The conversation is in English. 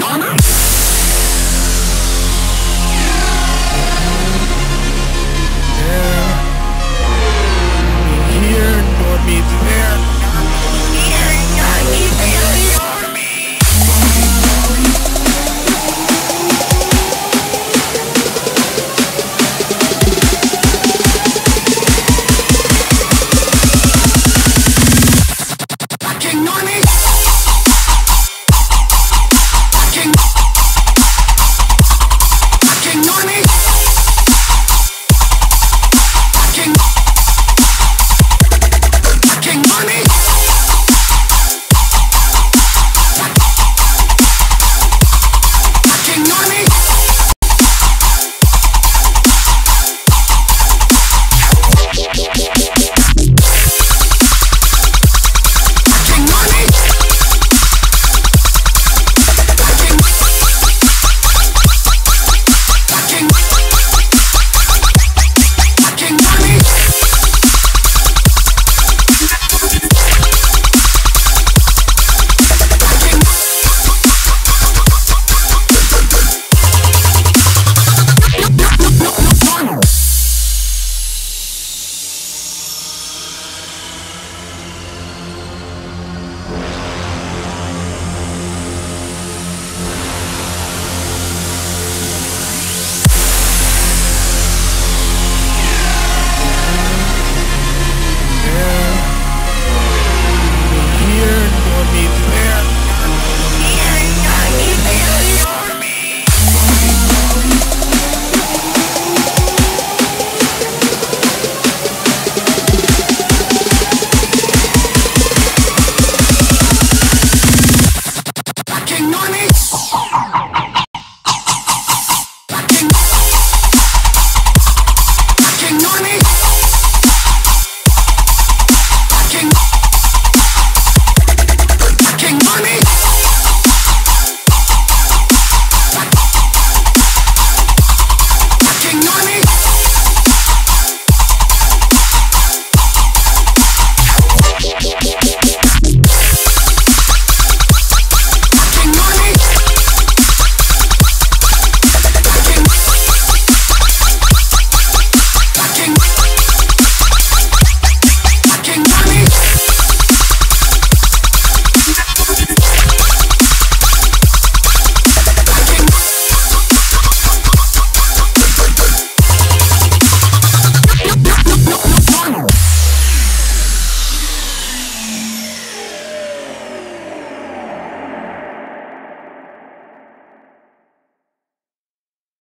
Mama.